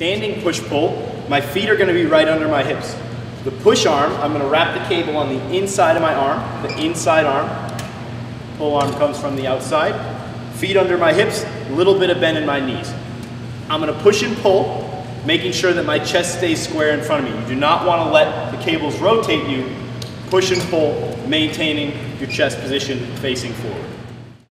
Standing push-pull, my feet are gonna be right under my hips. The push arm, I'm gonna wrap the cable on the inside of my arm, the inside arm. Pull arm comes from the outside. Feet under my hips, little bit of bend in my knees. I'm gonna push and pull, making sure that my chest stays square in front of me. You do not wanna let the cables rotate you. Push and pull, maintaining your chest position facing forward.